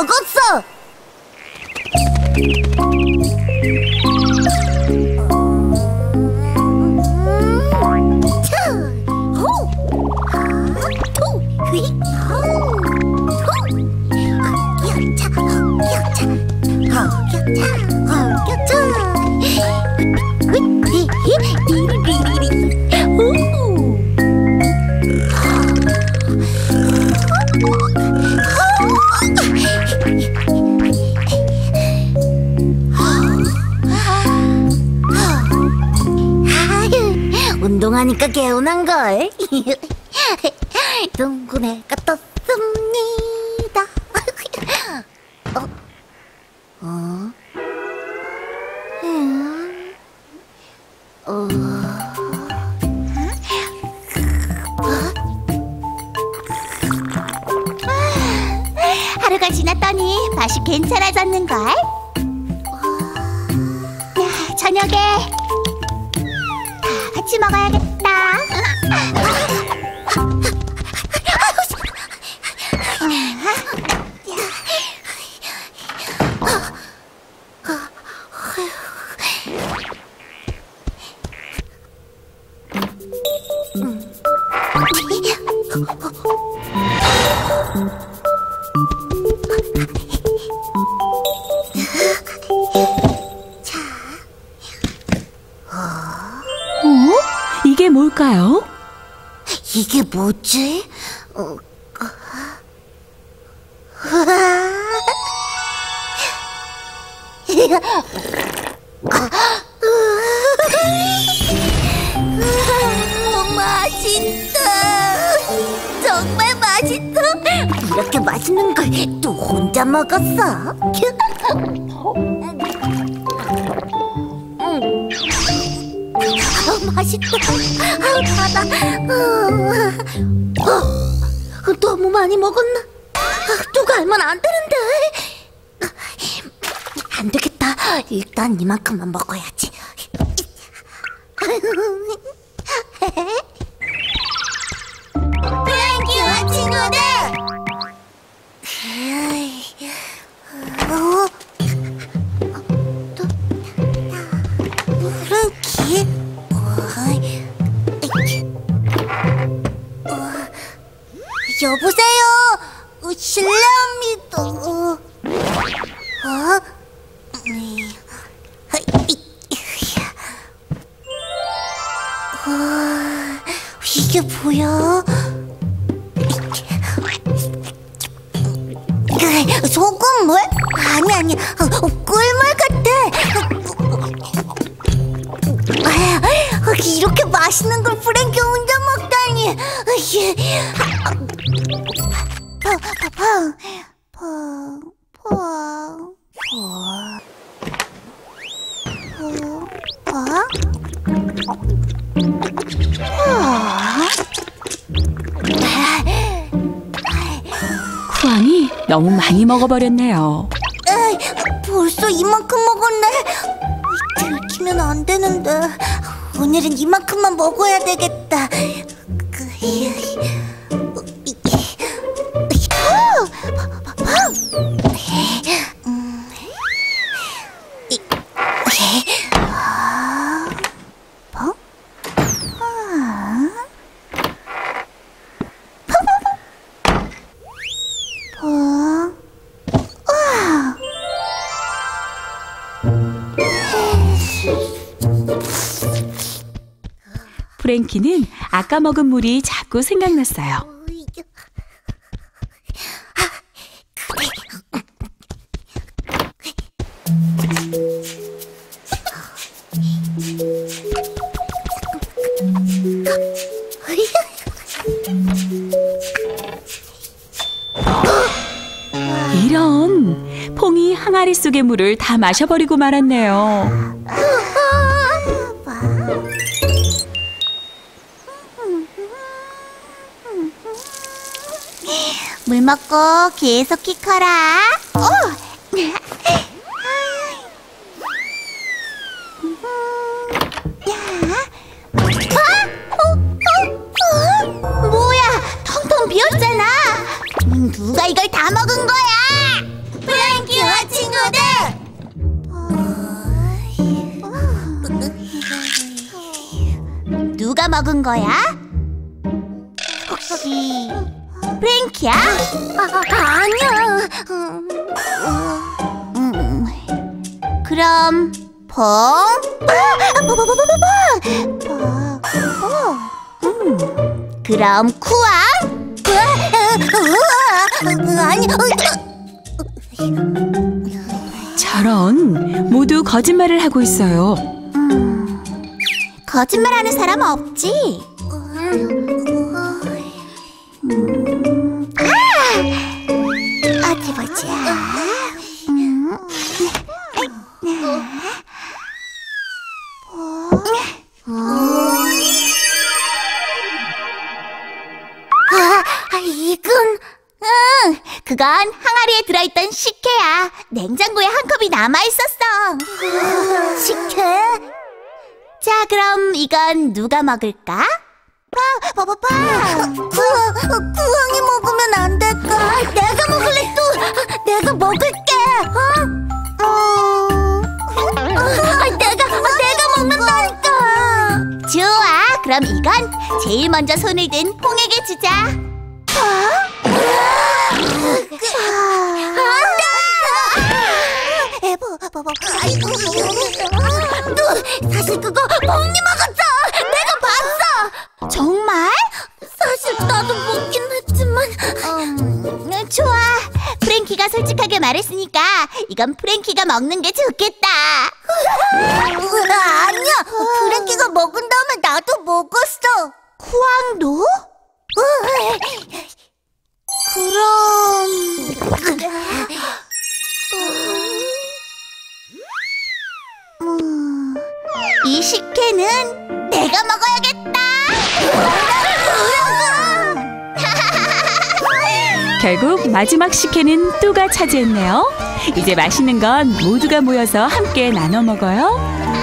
먹었어. 자, 호, 하, 토, 휘, 운동하니까 개운한 걸. 둥근해가 떴습니다. 어? 어? 음? 어? 하루가 지났더니 맛이 괜찮아졌는걸? 야, 저녁에 다 같이 먹어야겠다. 이게 뭘까요? 이게 뭐지? 어, 맛있다. 정말 맛있어. 이렇게 맛있는 걸 또 혼자 먹었어. 아, 맛있다. 아, 바다. 어, 어, 너무 많이 먹었나? 아, 누가 알면 안 되는데. 안 되겠다. 일단 이만큼만 먹어야지. 여보세요. 어, 실례합니다. 어? 어? 음, 이- 어, 이게 뭐야? 소금물? 아니 아니 어, 꿀물 같아. 아, 이렇게 맛있는 걸 프랭키 혼자 먹 다니. 펑, 펑, 펑, 펑, 펑, 펑, 쿠앙이 너무 많이 먹어버렸네요. 에이, 벌써 이만큼 먹었네. 들키면 안 되는데. 오늘은 이만큼만 먹어야 되겠다. 프랭키는 아까 먹은 물이 자꾸 생각났어요. 이런 퐁이 항아리 속의 물을 다 마셔버리고 말았네요. 먹고 계속 키 커라. 오! 아! 어? 어? 어? 어? 뭐야? 텅텅 비었잖아. 음, 누가 이걸 다 먹은 거야? 프랭키와 친구들. 누가 먹은 거야? 혹시 프랭키야? 아, 아, 아니야. 음, 음, 그럼 봉? 봉, 음, 그럼 쿠왕? 아니, 저런 모두 거짓말을 하고 있어요. 음, 거짓말하는 사람 없지? 응, 그건 항아리에 들어있던 식혜야. 냉장고에 한 컵이 남아있었어. 식혜? 자, 그럼 이건 누가 먹을까? 파, 파, 파, 파. 구왕이 먹으면 안 될까? 내가 먹을래 또. 내가 먹을게. 어? 아, 내가 내가 먹는다니까. 좋아, 그럼 이건 제일 먼저 손을 든 퐁에게 주자. 에보, 뭐, 너 사실 그거 멍니 먹었어. 내가 봤어. 정말? 사실 나도 먹긴 했지만 음, 좋아. 프랭키가 솔직하게 말했으니까 이건 프랭키가 먹는 게 좋겠다. 아니야. 프랭키가 먹은 다음에 나도 먹었어. 쿠왕도? 내가 먹어야겠다. 결국 마지막 식혜는 뚜가 차지했네요. 이제 맛있는 건 모두가 모여서 함께 나눠 먹어요.